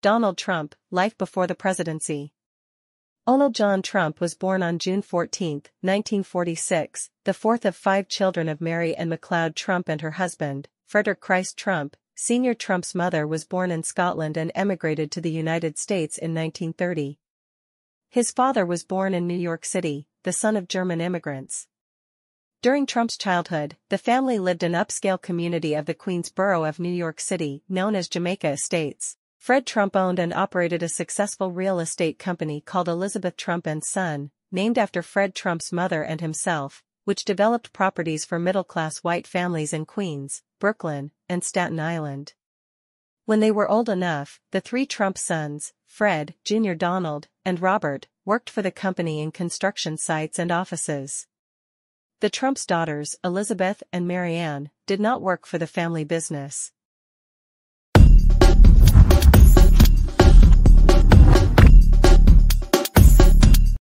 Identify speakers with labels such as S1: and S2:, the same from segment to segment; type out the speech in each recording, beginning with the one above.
S1: Donald Trump, Life Before the Presidency. Donald John Trump was born on June 14, 1946, the fourth of five children of Mary Anne MacLeod Trump and her husband, Frederick Christ Trump. Senior Trump's mother was born in Scotland and emigrated to the United States in 1930. His father was born in New York City, the son of German immigrants. During Trump's childhood, the family lived in upscale community of the Queens borough of New York City, known as Jamaica Estates. Fred Trump owned and operated a successful real estate company called Elizabeth Trump & Son, named after Fred Trump's mother and himself, which developed properties for middle-class white families in Queens, Brooklyn, and Staten Island. When they were old enough, the three Trump sons, Fred, Jr. Donald, and Robert, worked for the company in construction sites and offices. The Trump's daughters, Elizabeth and Marianne, did not work for the family business.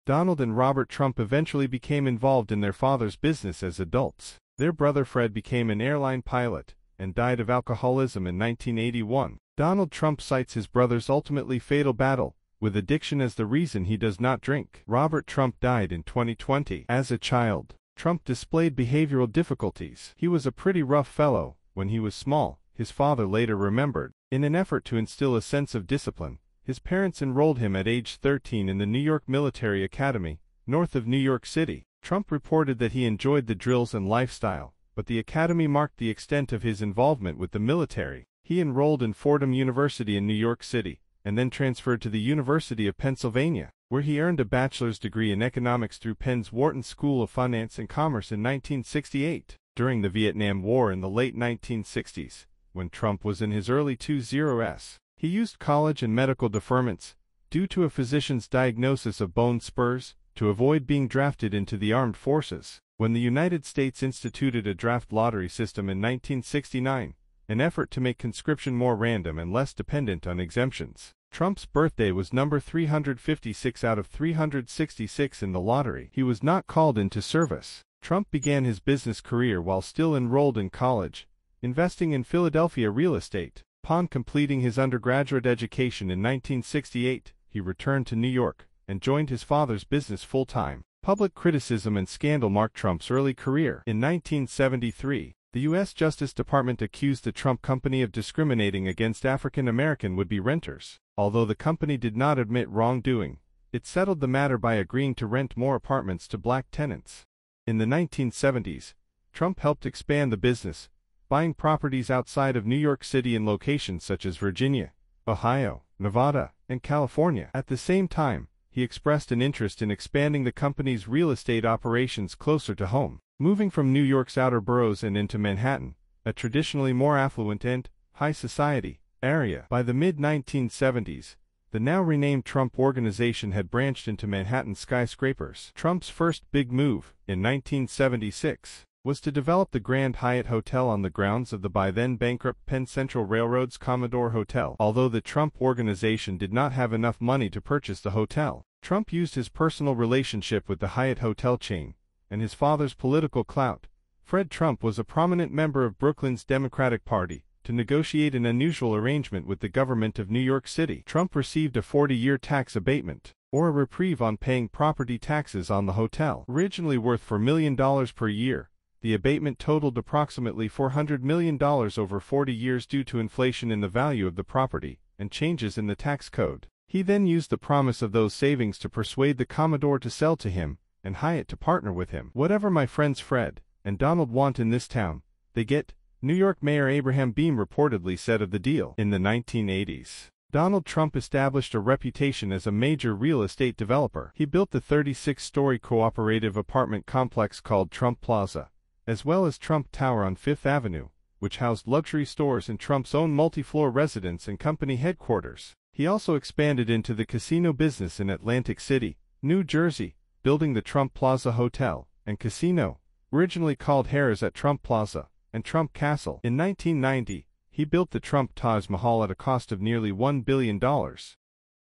S2: Donald and Robert Trump eventually became involved in their father's business as adults. Their brother Fred became an airline pilot, and died of alcoholism in 1981. Donald Trump cites his brother's ultimately fatal battle, with addiction as the reason he does not drink. Robert Trump died in 2020. As a child, Trump displayed behavioral difficulties. He was a pretty rough fellow when he was small, his father later remembered. In an effort to instill a sense of discipline, his parents enrolled him at age 13 in the New York Military Academy, north of New York City. Trump reported that he enjoyed the drills and lifestyle, but the academy marked the extent of his involvement with the military. He enrolled in Fordham University in New York City, and then transferred to the University of Pennsylvania, where he earned a bachelor's degree in economics through Penn's Wharton School of Finance and Commerce in 1968. During the Vietnam War in the late 1960s, when Trump was in his early 20s, he used college and medical deferments, due to a physician's diagnosis of bone spurs, to avoid being drafted into the armed forces. When the United States instituted a draft lottery system in 1969, an effort to make conscription more random and less dependent on exemptions, Trump's birthday was number 356 out of 366 in the lottery. He was not called into service. Trump began his business career while still enrolled in college, investing in Philadelphia real estate. Upon completing his undergraduate education in 1968, he returned to New York and joined his father's business full-time. Public criticism and scandal marked Trump's early career. In 1973, the U.S. Justice Department accused the Trump Company of discriminating against African American would-be renters. Although the company did not admit wrongdoing, it settled the matter by agreeing to rent more apartments to black tenants. In the 1970s, Trump helped expand the business, buying properties outside of New York City in locations such as Virginia, Ohio, Nevada, and California. At the same time, he expressed an interest in expanding the company's real estate operations closer to home, moving from New York's outer boroughs and into Manhattan, a traditionally more affluent and high society area. By the mid-1970s, the now renamed Trump Organization had branched into Manhattan skyscrapers. Trump's first big move, in 1976, was to develop the Grand Hyatt Hotel on the grounds of the by then bankrupt Penn Central Railroad's Commodore Hotel. Although the Trump Organization did not have enough money to purchase the hotel, Trump used his personal relationship with the Hyatt hotel chain and his father's political clout. Fred Trump was a prominent member of Brooklyn's Democratic Party to negotiate an unusual arrangement with the government of New York City. Trump received a 40-year tax abatement, or a reprieve on paying property taxes on the hotel. Originally worth $4 million per year, the abatement totaled approximately $400 million over 40 years due to inflation in the value of the property and changes in the tax code. He then used the promise of those savings to persuade the Commodore to sell to him and Hyatt to partner with him. Whatever my friends Fred and Donald want in this town, they get, New York Mayor Abraham Beame reportedly said of the deal. In the 1980s, Donald Trump established a reputation as a major real estate developer. He built the 36-story cooperative apartment complex called Trump Plaza, as well as Trump Tower on Fifth Avenue, which housed luxury stores and Trump's own multi-floor residence and company headquarters. He also expanded into the casino business in Atlantic City, New Jersey, building the Trump Plaza Hotel and Casino, originally called Harrah's at Trump Plaza and Trump Castle. In 1990, he built the Trump Taj Mahal at a cost of nearly $1 billion.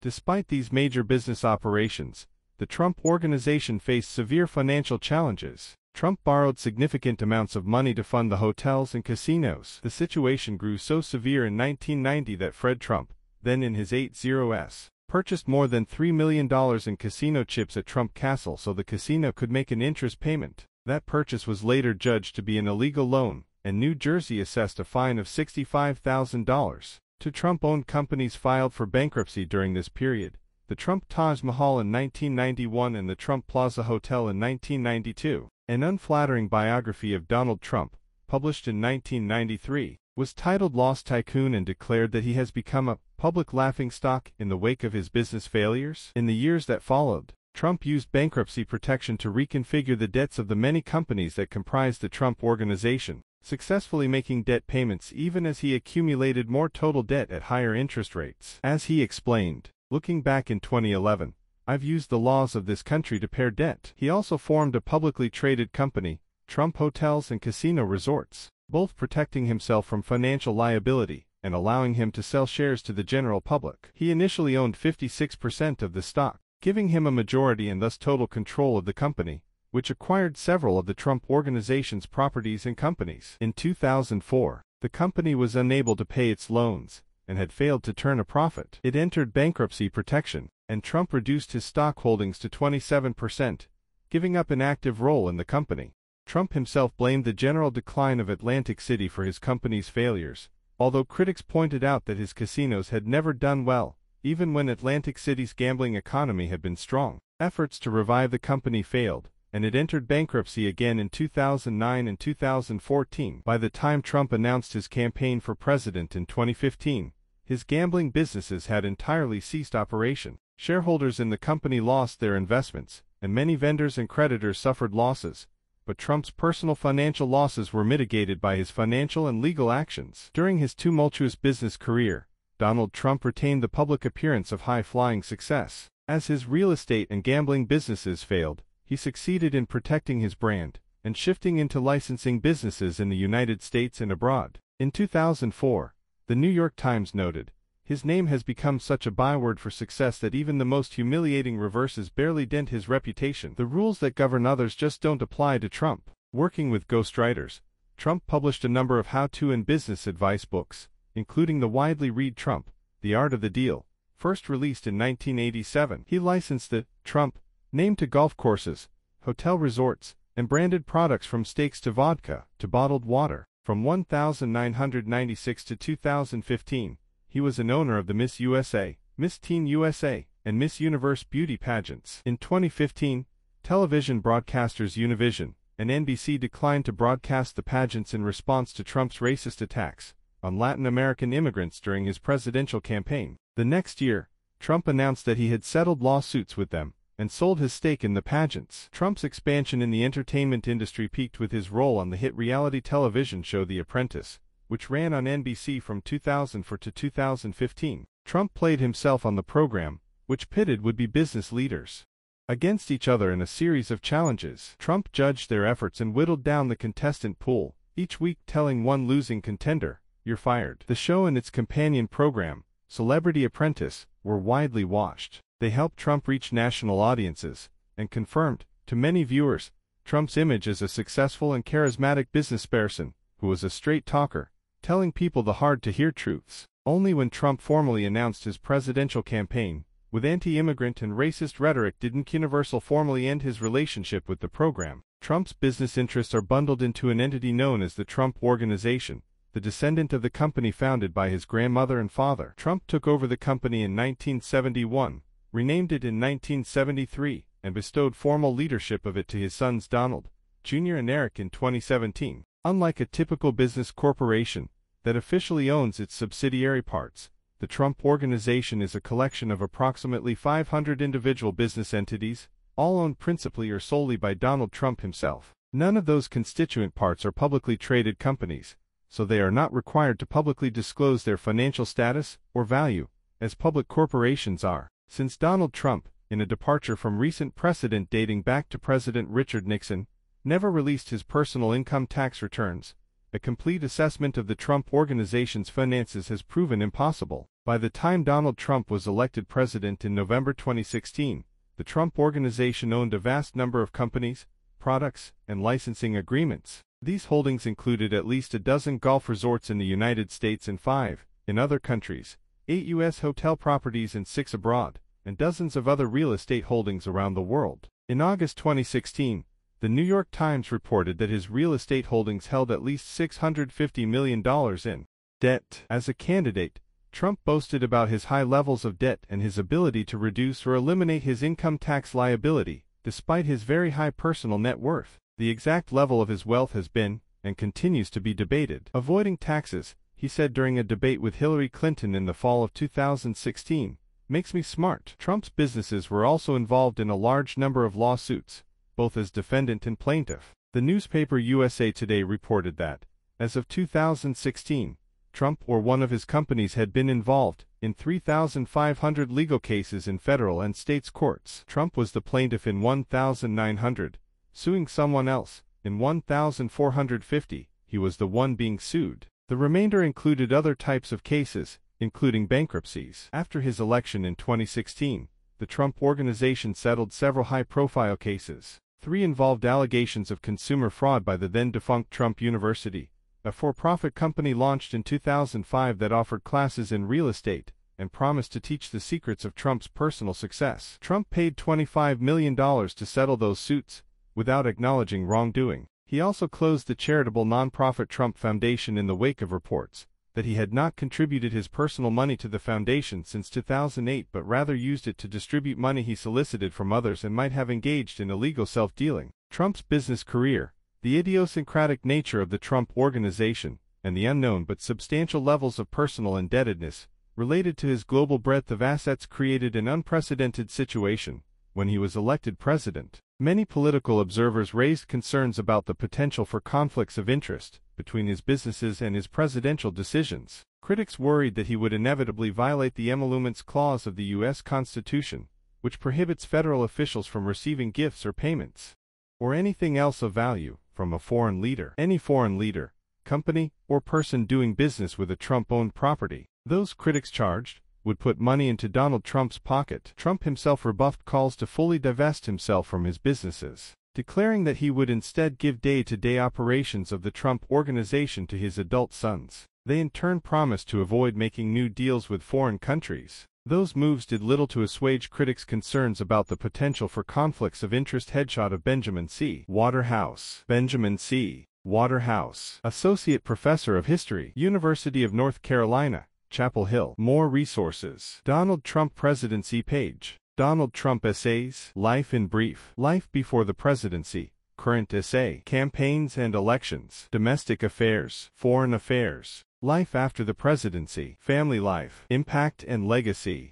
S2: Despite these major business operations, the Trump organization faced severe financial challenges. Trump borrowed significant amounts of money to fund the hotels and casinos. The situation grew so severe in 1990 that Fred Trump, then in his 80s, purchased more than $3 million in casino chips at Trump Castle so the casino could make an interest payment. That purchase was later judged to be an illegal loan, and New Jersey assessed a fine of $65,000. to Trump-owned companies filed for bankruptcy during this period, the Trump Taj Mahal in 1991 and the Trump Plaza Hotel in 1992. An unflattering biography of Donald Trump, published in 1993, was titled Lost Tycoon and declared that he has become a public laughingstock in the wake of his business failures. In the years that followed, Trump used bankruptcy protection to reconfigure the debts of the many companies that comprised the Trump Organization, successfully making debt payments even as he accumulated more total debt at higher interest rates. As he explained, looking back in 2011, I've used the laws of this country to pare debt. He also formed a publicly traded company, Trump Hotels and Casino Resorts, both protecting himself from financial liability and allowing him to sell shares to the general public. He initially owned 56% of the stock, giving him a majority and thus total control of the company, which acquired several of the Trump Organization's properties and companies. In 2004, the company was unable to pay its loans and had failed to turn a profit. It entered bankruptcy protection, and Trump reduced his stock holdings to 27%, giving up an active role in the company. Trump himself blamed the general decline of Atlantic City for his company's failures, although critics pointed out that his casinos had never done well, even when Atlantic City's gambling economy had been strong. Efforts to revive the company failed, and it entered bankruptcy again in 2009 and 2014. By the time Trump announced his campaign for president in 2015, his gambling businesses had entirely ceased operation. Shareholders in the company lost their investments, and many vendors and creditors suffered losses, but Trump's personal financial losses were mitigated by his financial and legal actions. During his tumultuous business career, Donald Trump retained the public appearance of high-flying success. As his real estate and gambling businesses failed, he succeeded in protecting his brand and shifting into licensing businesses in the United States and abroad. In 2004, the New York Times noted, his name has become such a byword for success that even the most humiliating reverses barely dent his reputation. The rules that govern others just don't apply to Trump. Working with ghostwriters, Trump published a number of how-to and business advice books, including the widely read Trump, The Art of the Deal, first released in 1987. He licensed the Trump name to golf courses, hotel resorts, and branded products from steaks to vodka to bottled water. From 1996 to 2015, he was an owner of the Miss USA, Miss Teen USA, and Miss Universe beauty pageants. In 2015, television broadcasters Univision and NBC declined to broadcast the pageants in response to Trump's racist attacks on Latin American immigrants during his presidential campaign. The next year, Trump announced that he had settled lawsuits with them and sold his stake in the pageants. Trump's expansion in the entertainment industry peaked with his role on the hit reality television show The Apprentice, which ran on NBC from 2004 to 2015. Trump played himself on the program, which pitted would-be business leaders against each other in a series of challenges. Trump judged their efforts and whittled down the contestant pool, each week telling one losing contender, you're fired. The show and its companion program, Celebrity Apprentice, were widely watched. They helped Trump reach national audiences and confirmed, to many viewers, Trump's image as a successful and charismatic businessperson who was a straight talker, telling people the hard-to-hear truths. Only when Trump formally announced his presidential campaign, with anti-immigrant and racist rhetoric didn't Universal formally end his relationship with the program. Trump's business interests are bundled into an entity known as the Trump Organization, the descendant of the company founded by his grandmother and father. Trump took over the company in 1971, renamed it in 1973, and bestowed formal leadership of it to his sons Donald, Jr. and Eric in 2017. Unlike a typical business corporation that officially owns its subsidiary parts, the Trump Organization is a collection of approximately 500 individual business entities, all owned principally or solely by Donald Trump himself. None of those constituent parts are publicly traded companies, so they are not required to publicly disclose their financial status or value, as public corporations are. Since Donald Trump, in a departure from recent precedent dating back to President Richard Nixon, never released his personal income tax returns. A complete assessment of the Trump Organization's finances has proven impossible. By the time Donald Trump was elected president in November 2016, the Trump Organization owned a vast number of companies, products, and licensing agreements. These holdings included at least a dozen golf resorts in the United States and five, in other countries, eight U.S. hotel properties and six abroad, and dozens of other real estate holdings around the world. In August 2016, the New York Times reported that his real estate holdings held at least $650 million in debt. As a candidate, Trump boasted about his high levels of debt and his ability to reduce or eliminate his income tax liability, despite his very high personal net worth. The exact level of his wealth has been, and continues to be debated. Avoiding taxes, he said during a debate with Hillary Clinton in the fall of 2016, makes me smart. Trump's businesses were also involved in a large number of lawsuits, both as defendant and plaintiff. The newspaper USA Today reported that, as of 2016, Trump or one of his companies had been involved in 3,500 legal cases in federal and states courts. Trump was the plaintiff in 1,900, suing someone else. In 1,450, he was the one being sued. The remainder included other types of cases, including bankruptcies. After his election in 2016, the Trump Organization settled several high-profile cases. Three involved allegations of consumer fraud by the then-defunct Trump University, a for-profit company launched in 2005 that offered classes in real estate and promised to teach the secrets of Trump's personal success. Trump paid $25 million to settle those suits, without acknowledging wrongdoing. He also closed the charitable nonprofit Trump Foundation in the wake of reports that he had not contributed his personal money to the foundation since 2008 but rather used it to distribute money he solicited from others and might have engaged in illegal self-dealing. Trump's business career, the idiosyncratic nature of the Trump Organization, and the unknown but substantial levels of personal indebtedness related to his global breadth of assets created an unprecedented situation when he was elected president. Many political observers raised concerns about the potential for conflicts of interest between his businesses and his presidential decisions. Critics worried that he would inevitably violate the emoluments clause of the U.S. Constitution, which prohibits federal officials from receiving gifts or payments, or anything else of value, from a foreign leader. Any foreign leader, company, or person doing business with a Trump-owned property. Those critics charged, would put money into Donald Trump's pocket. Trump himself rebuffed calls to fully divest himself from his businesses, declaring that he would instead give day-to-day -day operations of the Trump Organization to his adult sons. They in turn promised to avoid making new deals with foreign countries. Those moves did little to assuage critics' concerns about the potential for conflicts of interest headshot of Benjamin C. Waterhouse. Benjamin C. Waterhouse, Associate Professor of History, University of North Carolina, Chapel Hill. More resources. Donald Trump Presidency page. Donald Trump Essays. Life in Brief. Life Before the Presidency. Current Essay. Campaigns and Elections. Domestic Affairs. Foreign Affairs. Life After the Presidency. Family Life. Impact and Legacy.